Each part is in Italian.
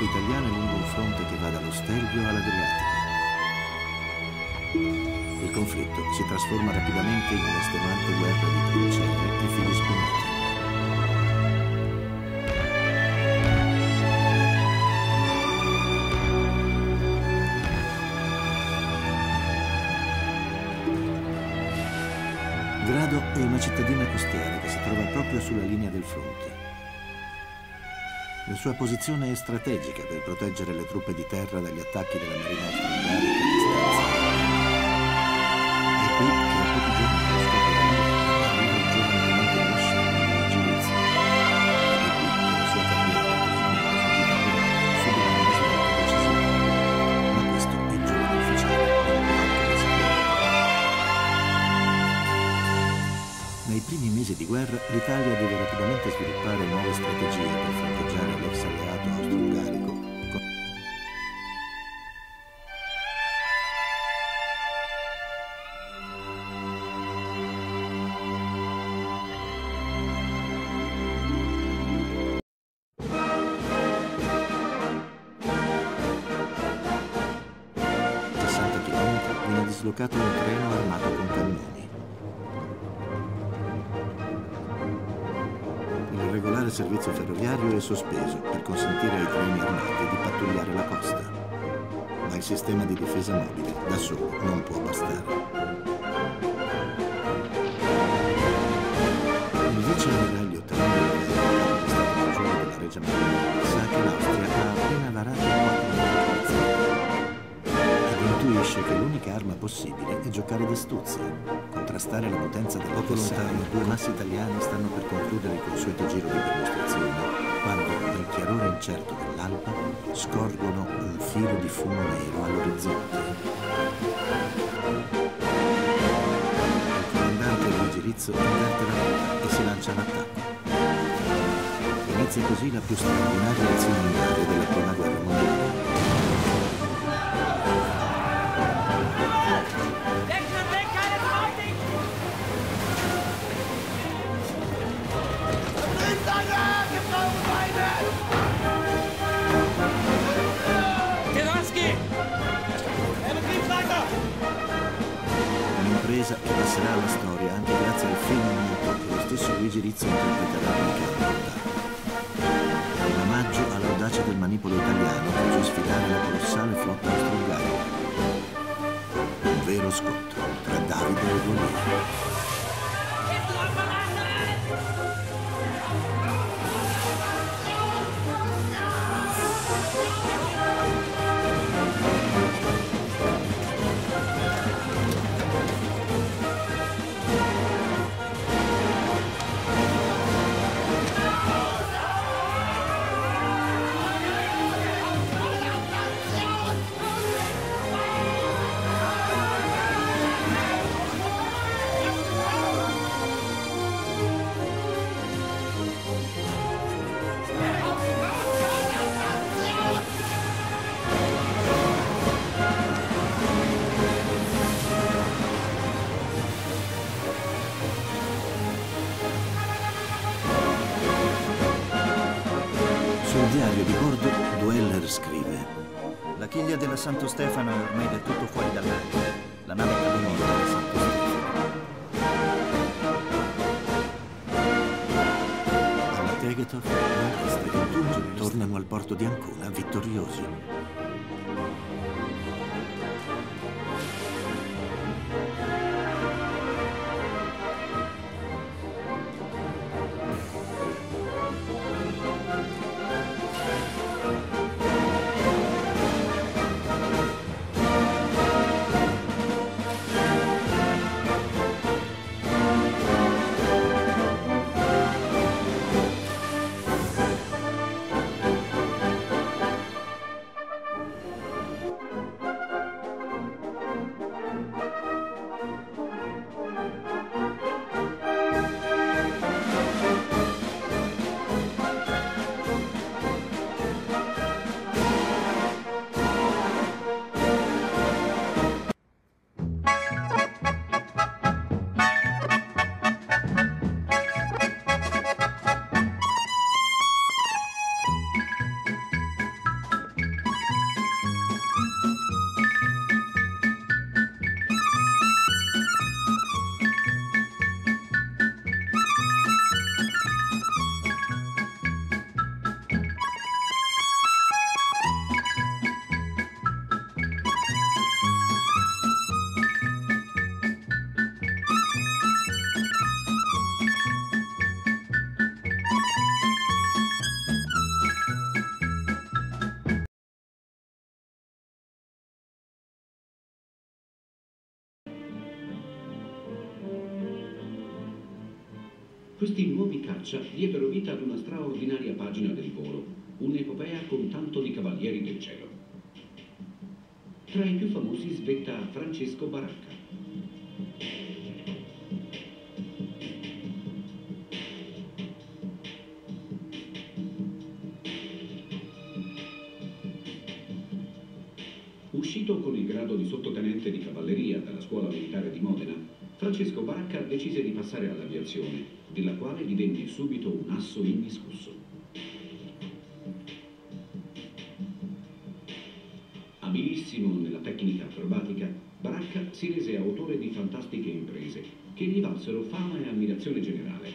truppe italiane lungo un fronte che va dallo Stelvio all'Adriatico. Il conflitto si trasforma rapidamente in un'estenuante guerra di trincee e fili spumati. Grado è una cittadina costiera che si trova proprio sulla linea del fronte. La sua posizione è strategica per proteggere le truppe di terra dagli attacchi della marina australiana a distanza. È qui che a pochi giorni dallo della guerra arriva il giovane Luigi Rizzi. Ed è qui che la sua carriera così fuggita subito una svolta decisiva. Ma questo il giovane ufficiale non ancora sapere. Nei primi mesi di guerra l'Italia deve rapidamente sviluppare nuove strategie dislocato un treno armato con cannoni. Il regolare servizio ferroviario è sospeso per consentire ai treni armati di pattugliare la costa. Ma il sistema di difesa mobile da solo non può bastare. Il vice ammiraglio Trando di Stato della Regia Marina sa che l'Austria ha appena varato quattro intuisce che l'unica arma possibile è giocare d'astuzia, contrastare la potenza del Poco lontano, due massi italiani stanno per concludere il consueto giro di perlustrazione, quando, nel chiarore incerto dell'alba, scorgono un filo di fumo nero all'orizzonte. Il comandante Luigi Rizzo inverte la rotta e si lancia all'attacco. Inizia così la più straordinaria azione in mare della Prima Guerra Mondiale. Betriebsleiter! Un'impresa che passerà alla storia anche grazie al film muto che lo stesso Luigi Rizzo interpreterà nel Campo In omaggio all'audacia del manipolo italiano che osò sfidare la colossale flotta austro-ungarica. Un vero scontro tra Davide e Goliat. Sul diario di bordo, Dweller scrive La chiglia della Santo Stefano è ormai del tutto fuori dall'acqua. La nave capovolta della Santo Stefano. alla Tegetov. Tornano al porto di Ancona vittoriosi. Questi nuovi caccia diedero vita ad una straordinaria pagina del volo, un'epopea con tanto di cavalieri del cielo. Tra i più famosi svetta Francesco Baracca. Uscito con il grado di sottotenente di cavalleria dalla scuola militare di Modena, Francesco Baracca decise di passare all'aviazione, della quale divenne subito un asso indiscusso. Abilissimo nella tecnica acrobatica, Baracca si rese autore di fantastiche imprese che gli valsero fama e ammirazione generale.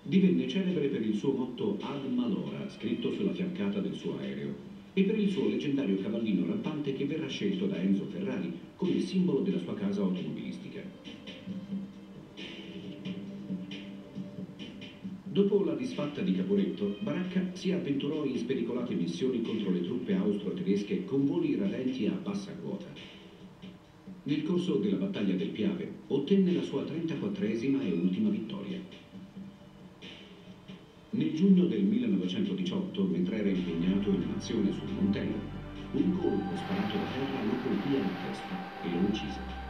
Divenne celebre per il suo motto Ad Malora, scritto sulla fiancata del suo aereo, e per il suo leggendario cavallino rampante che verrà scelto da Enzo Ferrari come simbolo della sua casa automobilistica. Dopo la disfatta di Caporetto, Baracca si avventurò in spericolate missioni contro le truppe austro-tedesche con voli radenti a bassa quota. Nel corso della battaglia del Piave ottenne la sua 34esima e ultima vittoria. Giugno del 1918, mentre era impegnato in un'azione sul Montello, un colpo sparato da terra lo colpì alla testa e lo uccise.